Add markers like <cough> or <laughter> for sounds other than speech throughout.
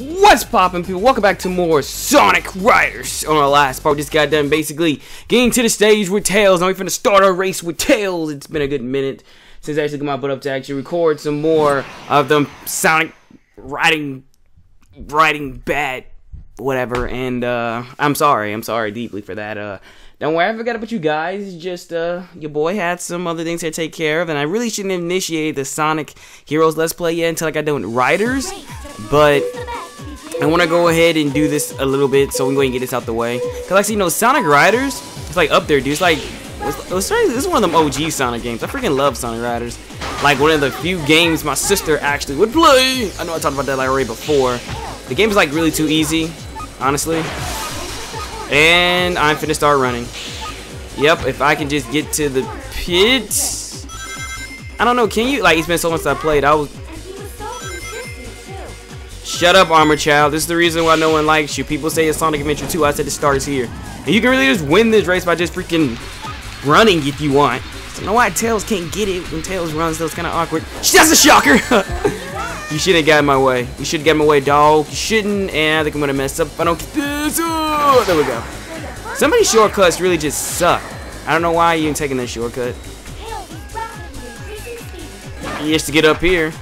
What's poppin' people? Welcome back to more Sonic Riders. On our last part, we just got done basically getting to the stage with Tails. Now we're finna start our race with Tails. It's been a good minute since I actually got my butt up to actually record some more of them Sonic riding, riding bad, whatever. And uh, I'm sorry, I'm sorry deeply for that. Uh, don't worry, I forgot about you guys. Just uh, your boy had some other things to take care of, and I really shouldn't have initiated the Sonic Heroes Let's Play yet until I got done with Riders. But I want to go ahead and do this a little bit so we can go and get this out the way. Cause like, you know, Sonic Riders, it's like up there, dude. It's like, it's, it's, is one of them OG Sonic games. I freaking love Sonic Riders. Like one of the few games my sister actually would play. I know I talked about that like already before. The game is like really too easy, honestly. And I'm finna start running. Yep, if I can just get to the pit. I don't know, can you? Like, it's been so since I played. I was. Shut up, Armor Child. This is the reason why no one likes you. People say it's Sonic Adventure 2. I said it starts here. And you can really just win this race by just freaking running if you want. Don't know why Tails can't get it when Tails runs, though. It's kind of awkward. She That's a shocker! <laughs> you shouldn't have got in my way. You shouldn't get in my way, dog. You shouldn't. And I think I'm going to mess up if I don't get this. Oh, there we go. Some of these shortcuts really just suck. I don't know why you ain't taking this shortcut. Just to get up here.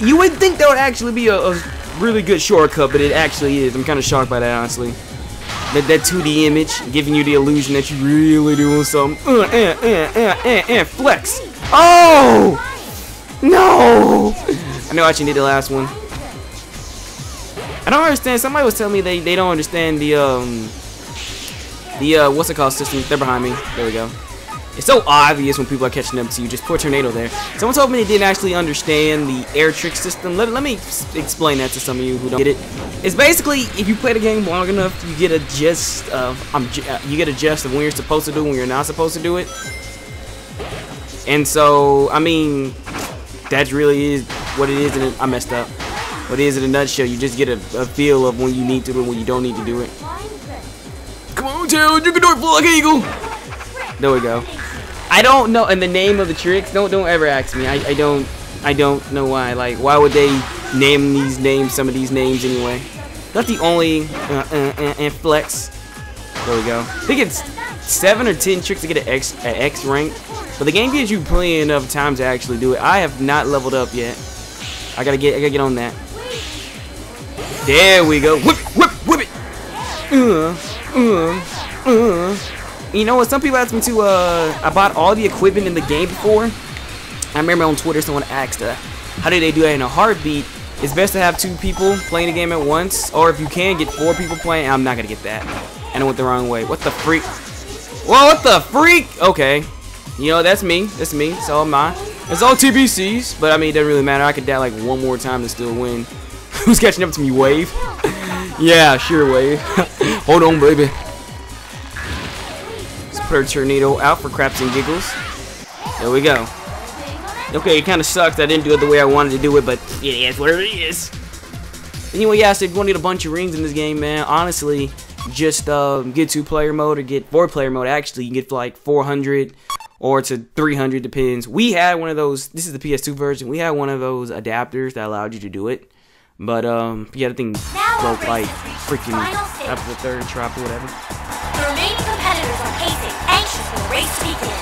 You would think that would actually be a, a really good shortcut, but it actually is. I'm kind of shocked by that, honestly. That, that 2D image giving you the illusion that you're really doing something. Uh, uh, uh, uh, uh, uh, flex. Oh! No! I know I actually did the last one. I don't understand. Somebody was telling me they, they don't understand the, um, the, uh, what's it called system. They're behind me. There we go. It's so obvious when people are catching up to you. Just put tornado there. Someone told me they didn't actually understand the air trick system. Let, let me explain that to some of you who don't get it. It's basically if you play the game long enough, you get a gist of um, you get a gist of when you're supposed to do it, when you're not supposed to do it. And so, I mean, that really is what it is. And I messed up. What it is in a nutshell, you just get a, a feel of when you need to do it, when you don't need to do it. Come on, Tail, you can do it, Black Eagle. There we go. I don't know, and the name of the tricks, don't don't ever ask me. I, I don't I don't know why. Like, why would they name these names, some of these names anyway? That's the only uh, uh, uh, uh, flex. There we go. I think it's seven or ten tricks to get an X, an X rank, but the game gives you plenty enough time to actually do it. I have not leveled up yet. I gotta get I gotta get on that. There we go. Whip whip, whip it. Uh, uh, uh. You know what? Some people asked me to, uh, I bought all the equipment in the game before. I remember on Twitter someone asked, uh, how did they do that in a heartbeat? It's best to have two people playing the game at once, or if you can, get four people playing. I'm not gonna get that. And I went the wrong way. What the freak? Whoa, what the freak? Okay. You know, that's me. That's me. So am I. It's all TBCs, but I mean, it doesn't really matter. I could die like one more time to still win. <laughs> Who's catching up to me, Wave? <laughs> yeah, sure, Wave. <laughs> Hold on, baby. Put our tornado out for craps and giggles. There we go. Okay, it kind of sucks. I didn't do it the way I wanted to do it, but it is what it is. Anyway, yeah, so if you want to get a bunch of rings in this game, man, honestly, just uh, get two-player mode or get four-player mode. Actually, you can get like 400 or to 300, depends. We had one of those. This is the PS2 version. We had one of those adapters that allowed you to do it. But um, yeah, the thing broke like freaking after the third drop or whatever. The remaining competitors are pacing, for the race to begin.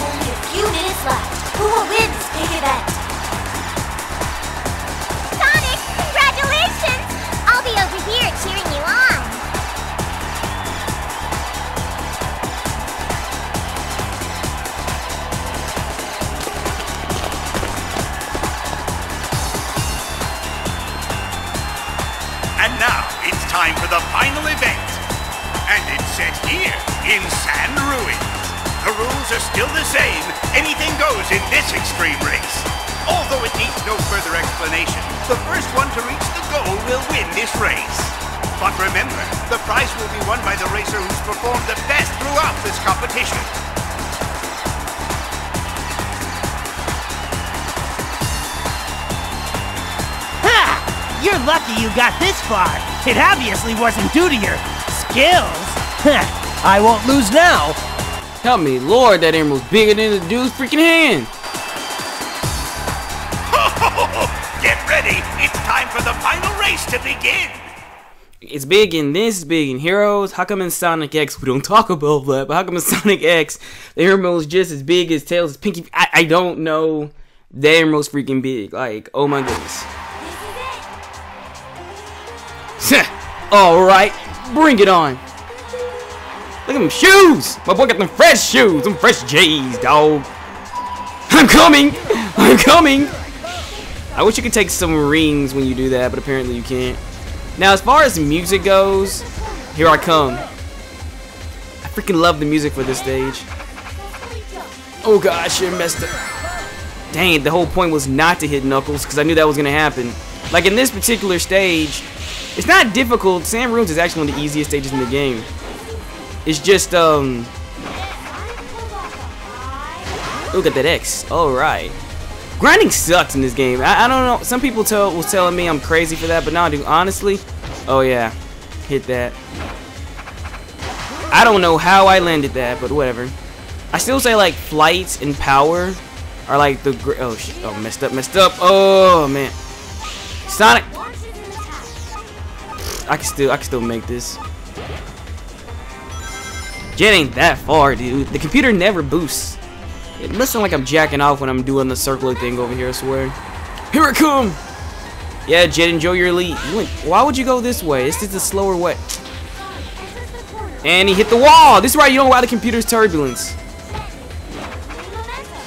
Only a few minutes left. Who will win this big event? Sonic, congratulations! I'll be over here cheering you on. And now it's time for the final event. And it's set here in Sand Ruins. The rules are still the same. Anything goes in this extreme race. Although it needs no further explanation, the first one to reach the goal will win this race. But remember, the prize will be won by the racer who's performed the best throughout this competition. Ha! You're lucky you got this far. It obviously wasn't due to your skills. I won't lose now. Help me, Lord, that emerald's bigger than the dude's freaking hand. <laughs> Get ready. it's time for the final race to begin. It's big in this, it's big in Heroes. How come in Sonic X we don't talk about that? But how come in Sonic X the Emerald is just as big as Tails' Pinky? I, I don't know. The Emerald's freaking big. Like, oh my goodness. Alright, bring it on. Look at them shoes! My boy got them fresh shoes, them fresh J's, dog. I'm coming! I'm coming! I wish you could take some rings when you do that, but apparently you can't. Now, as far as music goes, here I come. I freaking love the music for this stage. Oh gosh, I messed up. Dang, the whole point was not to hit Knuckles, because I knew that was going to happen. Like, in this particular stage, it's not difficult. Sand Ruins is actually one of the easiest stages in the game. It's just, um... Look at that X. Alright. Grinding sucks in this game. I, I don't know. Some people tell, was telling me I'm crazy for that, but no, dude, honestly... Oh, yeah. Hit that. I don't know how I landed that, but whatever. I still say, like, flight and power are, like, the... Oh, oh, messed up, messed up. Oh, man. Sonic... I can still, I can still make this. Jet ain't that far, dude. The computer never boosts. It must sound like I'm jacking off when I'm doing the circular thing over here, I swear. Here I come! Yeah, Jet, enjoy your lead. You why would you go this way? This is the slower way. And he hit the wall! This is why you don't allow the computer's turbulence.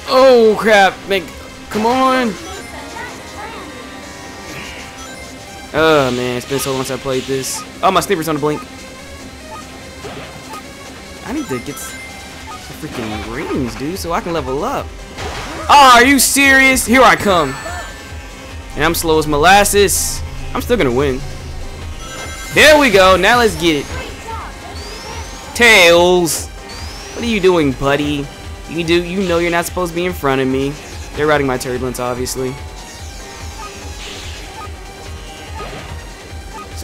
Oh, crap. Man, come on. Oh, man. It's been so long since I played this. Oh, my sniper's on the blink. I need to get some freaking rings, dude, so I can level up. Oh, are you serious? Here I come. And I'm slow as molasses. I'm still gonna win. There we go. Now let's get it. Tails. What are you doing, buddy? You do. You know you're not supposed to be in front of me. They're riding my turbulence, obviously.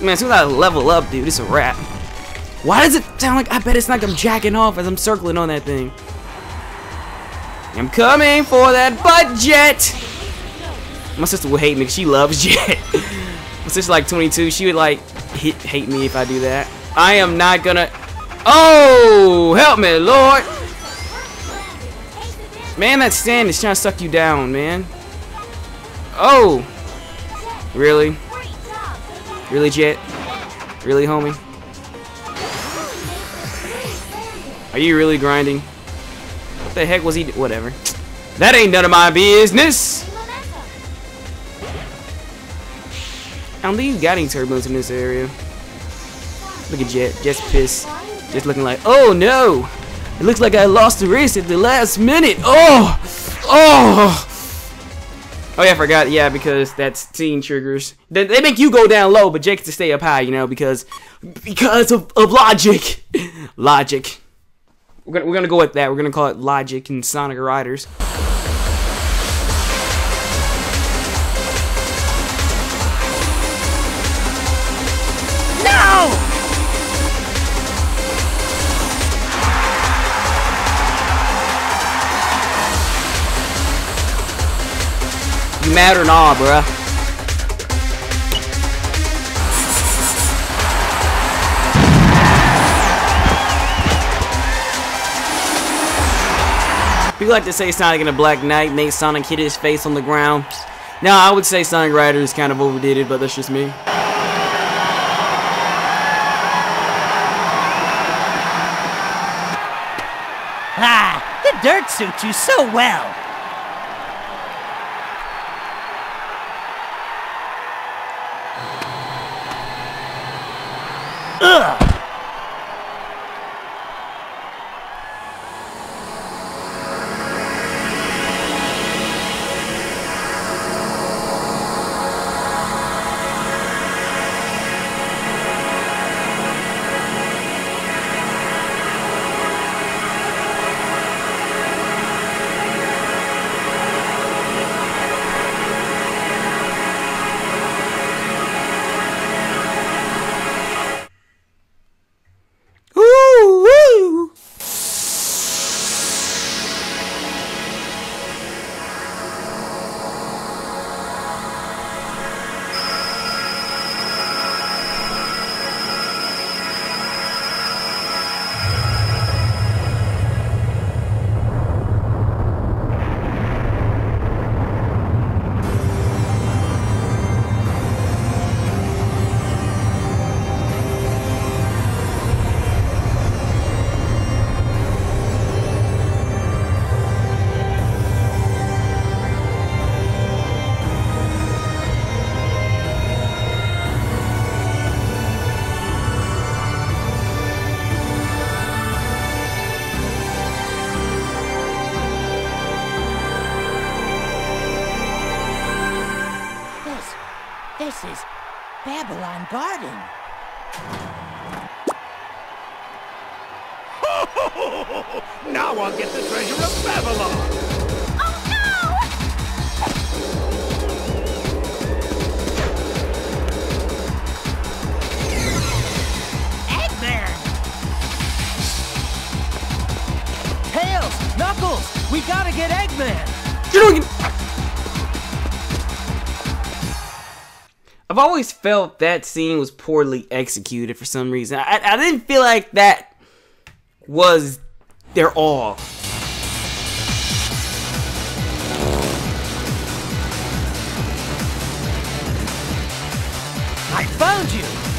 Man, as soon as I level up, dude, it's a wrap. Why does it sound like I bet it's like I'm jacking off as I'm circling on that thing? I'm coming for that butt jet. My sister will hate me because she loves <laughs> jet. My sister's like 22. She would like hit, hate me if I do that. I am not gonna. Oh, help me, Lord. Man, that stand is trying to suck you down, man. Oh. Really? Really, Jet? Really, homie? Are you really grinding? What the heck was he? Whatever. That ain't none of my business. I don't think you got any turbulence in this area. Look at Jet. Jet's pissed. Just looking like, oh no! It looks like I lost the race at the last minute. Oh! Oh! Oh yeah, I forgot. Yeah, because that's teen triggers. They, they make you go down low, but Jake to stay up high, you know, because because of, of logic. <laughs> logic. We're gonna, we're gonna go with that. We're gonna call it Logic and Sonic Riders. You mad or nah, bruh? People like to say Sonic in a Black Knight made Sonic hit his face on the ground. Now, I would say Sonic Riders kind of overdid it, but that's just me. Ah, the dirt suits you so well. Babylon Garden. <laughs> Now I'll get the treasure of Babylon. Oh Eggman! Tails! Knuckles! We gotta get Eggman! I've always felt that scene was poorly executed for some reason. I, I didn't feel like that was their all. I found you!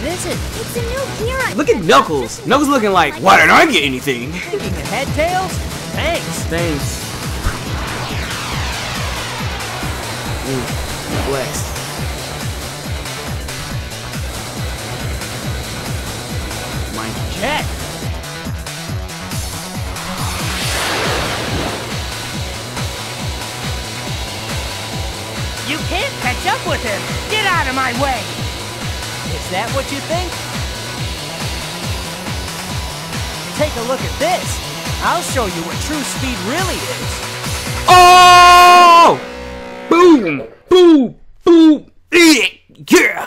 What is it? It's a new gear on Look at Knuckles. Knuckles looking like, why didn't I get anything? Thinking ahead, Tails? Thanks. Thanks. Ooh, flex. Mine. Jet! You can't catch up with him! Get out of my way! Is that what you think? Take a look at this! I'll show you what true speed really is! Oh! Boom! Boom! Boom! Yeah!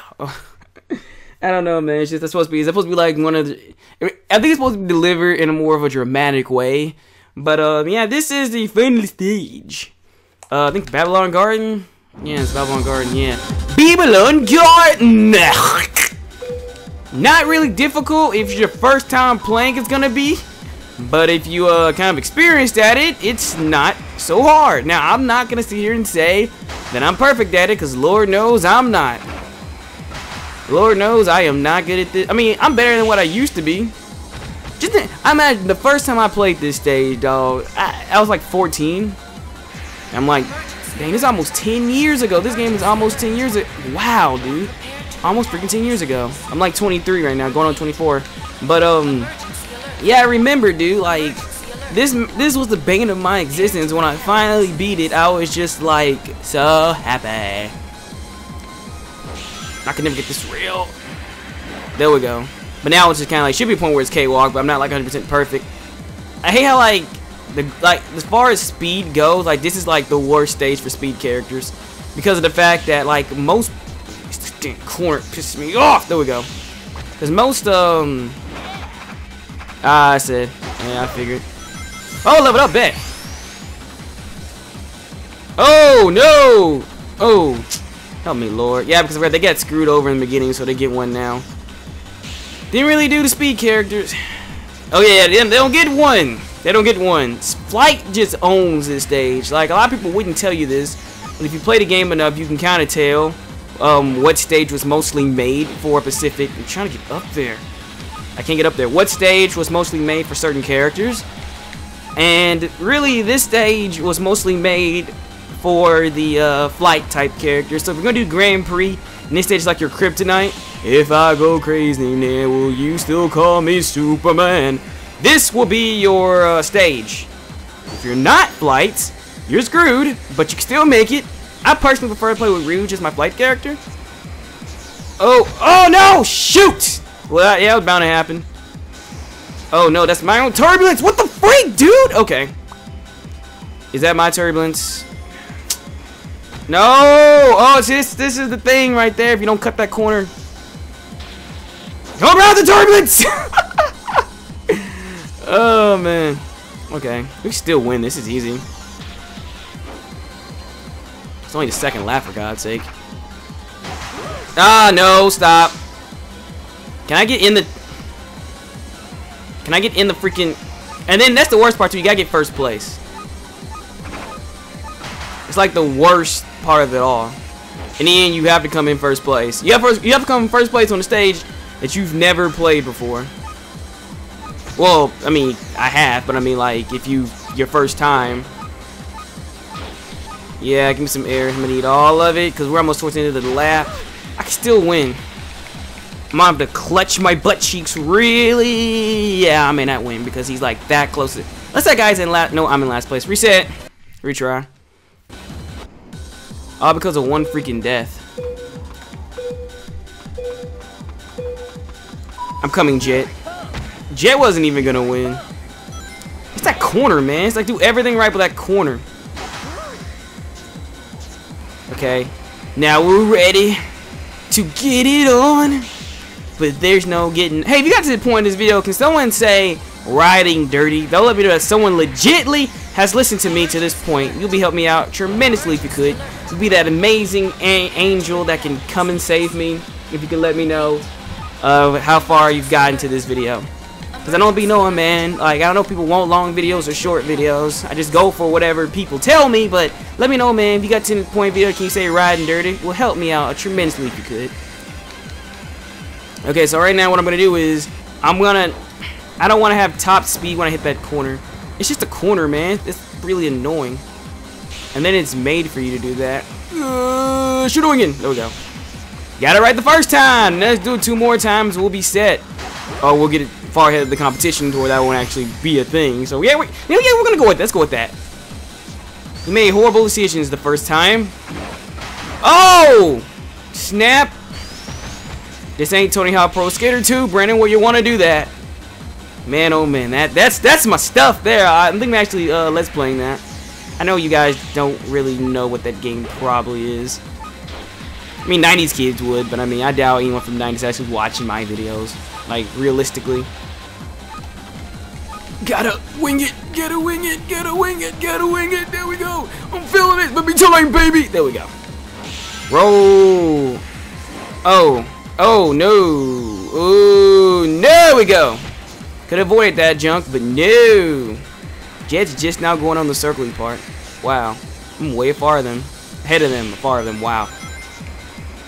I don't know, man. It's just that's supposed to be. It's supposed to be like one of the. I think it's supposed to be delivered in a more of a dramatic way. But um, yeah, this is the final stage. Uh, I think Babylon Garden. Yeah, it's Babylon Garden. Yeah, Babylon Garden. Not really difficult if your first time playing. It's gonna be. But if you uh, kind of experienced at it, it's not so hard. Now, I'm not to sit here and say that I'm perfect at it, because Lord knows I'm not. Lord knows I am not good at this. I mean, I'm better than what I used to be. Just I imagine the first time I played this stage, dog, I, I was like 14. I'm like, dang, is almost 10 years ago. This game is almost 10 years ago. Wow, dude. Almost freaking 10 years ago. I'm like 23 right now, going on 24. But, um, yeah, I remember, dude. Like this, this was the bane of my existence. When I finally beat it, I was just like so happy. I can never get this real. There we go. But now it's just kind of like should be a point where it's K-Walk, but I'm not like 100% perfect. I hate how like the like as far as speed goes, like this is like the worst stage for speed characters because of the fact that like most damn corner pisses me off. There we go. Because most um Ah, I said. Yeah, I figured. Oh, level up, bet. Oh, no. Oh, help me, Lord. Yeah, because they got screwed over in the beginning, so they get one now. Didn't really do the speed characters. Oh, yeah, they don't get one. They don't get one. Flight just owns this stage. Like, a lot of people wouldn't tell you this. But if you play the game enough, you can kind of tell um, what stage was mostly made for Pacific. I'm trying to get up there. I can't get up there. What stage was mostly made for certain characters? And really, this stage was mostly made for the uh, flight type characters. So if we're gonna do Grand Prix, and this stage is like your kryptonite. If I go crazy now, will you still call me Superman? This will be your uh, stage. If you're not flights, you're screwed, but you can still make it. I personally prefer to play with Rouge as my flight character. Oh, oh no! Shoot! Well, yeah, it was bound to happen. Oh no, that's my own turbulence. What the freak, dude? Okay. Is that my turbulence? No! Oh, this. This is the thing right there. If you don't cut that corner, go around the turbulence. <laughs> oh man. Okay, we still win. This is easy. It's only the second lap, for God's sake. Ah, no! Stop. Can I get in the... Can I get in the freaking... And then that's the worst part too. You gotta get first place. It's like the worst part of it all. In the end, you have to come in first place. You have first, you have to come in first place on a stage that you've never played before. Well, I mean, I have, but I mean, like, if you your first time. Yeah, give me some air. I'm gonna need all of it because we're almost towards the end of the lap. I can still win. I'm gonna have to clutch my butt cheeks really. Yeah, I may not win because he's like that close. To, unless that guy's in last. No, I'm in last place. Reset. Retry. All because of one freaking death. I'm coming, Jet. Jet wasn't even gonna win. It's that corner, man. It's like do everything right with that corner. Okay. Now we're ready to get it on. But there's no getting... Hey, if you got to the point in this video, can someone say riding dirty? They'll let me know that someone legitly has listened to me to this point. You'll be helping me out tremendously if you could. To be that amazing angel that can come and save me. If you can let me know uh, how far you've gotten to this video. Because I don't be knowing, man. Like, I don't know people want long videos or short videos. I just go for whatever people tell me. But let me know, man. If you got 10 point video, can you say riding dirty? Will help me out tremendously if you could. Okay, so right now what I'm going to do is I'm going to... I don't want to have top speed when I hit that corner. It's just a corner, man. It's really annoying. And then it's made for you to do that. Uh, again. There we go. Got it right the first time. Let's do it two more times. We'll be set. Oh, we'll get it far ahead of the competition to where that won't actually be a thing. So yeah, we, yeah, yeah, we're gonna go with. that. Let's go with that. We made horrible decisions the first time. Oh, snap! This ain't Tony Hawk Pro Skater 2, Brandon. Where you want to do that? Man, oh man, that that's that's my stuff there. I'm thinking actually uh, let's playing that. I know you guys don't really know what that game probably is. I mean, 90s kids would, but I mean, I doubt anyone from 90s actually watching my videos. Like, realistically. Gotta wing it, gotta wing it, gotta wing it, gotta wing it. There we go. I'm feeling it. Let me time, baby. There we go. Roll. Oh. Oh, no. Oh, no, we go. Could avoid that junk, but no. Jet's just now going on the circling part. Wow. I'm way far of them. Ahead of them, far of them. Wow.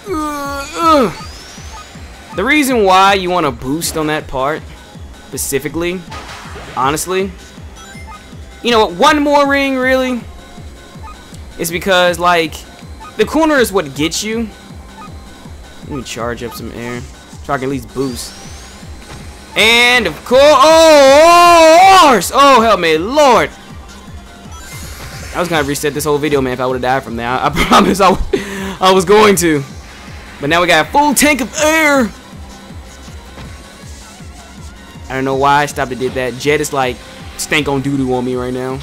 Uh, uh. The reason why you want to boost on that part, specifically, honestly, you know what, one more ring, really, is because, like, the corner is what gets you. Let me charge up some air, so I can at least boost. And, of course, oh, oh, oh, help me, Lord. I was gonna reset this whole video, man, if I would have died from that. I, I <laughs> promise I, I was going to. But now we got a full tank of air. I don't know why I stopped and did that. Jet is like stank on doo-doo on me right now.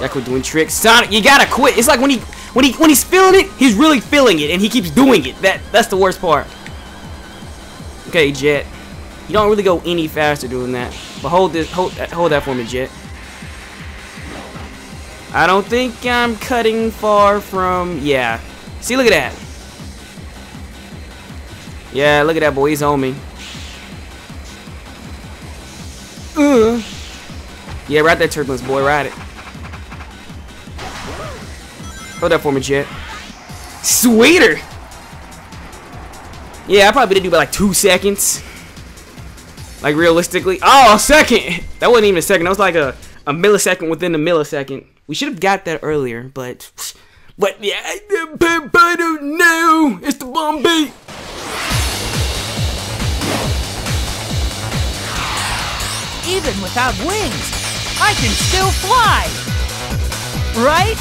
That quit doing tricks. Sonic, you gotta quit. It's like when he when he when he's feeling it, he's really feeling it and he keeps doing it. That that's the worst part. Okay, Jet. You don't really go any faster doing that. But hold this hold uh, hold that for me, Jet. I don't think I'm cutting far from yeah. See, look at that. Yeah, look at that boy. He's on me. Uh. Yeah, ride that turbulence, boy. Ride it. Hold that for me, Jet. Sweeter. Yeah, I probably did do about like two seconds. Like realistically. Oh, a second. That wasn't even a second. That was like a, a millisecond within a millisecond. We should have got that earlier, but but yeah, I don't know. It's the bomb beat. Even without wings, I can still fly. Right?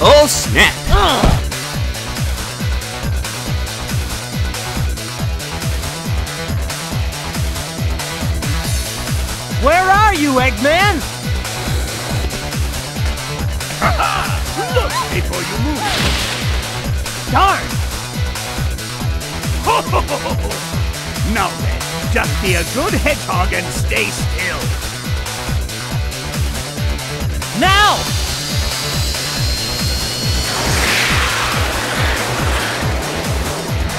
Oh snap. Ugh. Where are you, Eggman? <laughs> Look before you move. Darn! <laughs> now then, just be a good hedgehog and stay still. Now!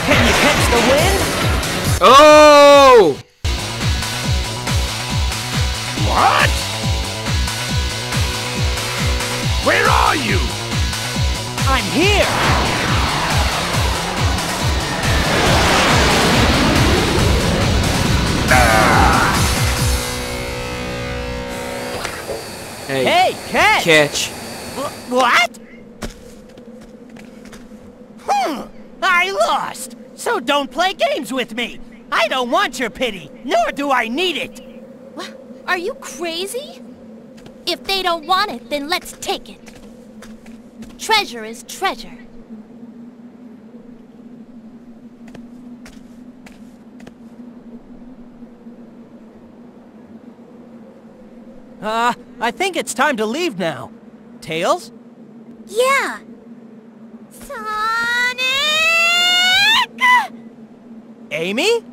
Can you catch the wind? Oh! What? Where are you? I'm here! Hey, hey, catch! Catch. what? Hmm. I lost. So don't play games with me. I don't want your pity, nor do I need it. What? Are you crazy? If they don't want it, then let's take it. Treasure is treasure. Uh, I think it's time to leave now. Tails? Yeah. Sonic! Amy?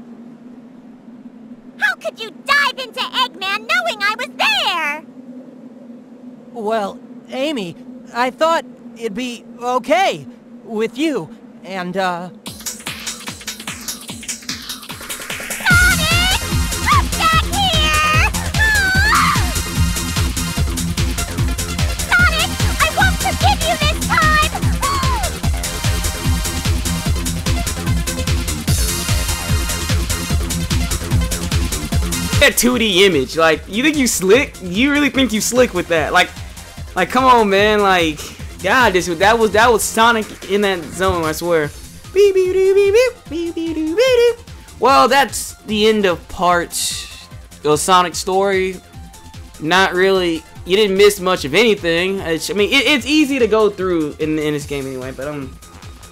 How could you dive into Eggman knowing I was there? Well, Amy, I thought it'd be okay with you, and, uh... 2D image. Like, you think you slick? You really think you slick with that? Like, like, come on, man. Like, God, this that was that was Sonic in that zone. I swear. Well, that's the end of part of Sonic story. Not really. You didn't miss much of anything. I mean, it, it's easy to go through in in this game anyway. But um,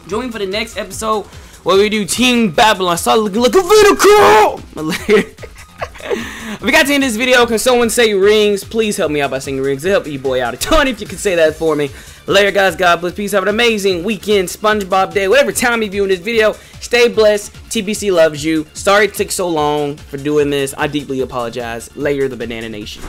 join for the next episode where we do Team Babylon. Start looking like a video call. <laughs> You got to end this video, can someone say rings? Please help me out by saying rings. It'll help you boy out a ton if you can say that for me. Later, guys. God bless. Peace. Have an amazing weekend. SpongeBob Day. Whatever time you're viewing this video. Stay blessed. TBC loves you. Sorry it took so long for doing this. I deeply apologize. Layer the Banana Nation.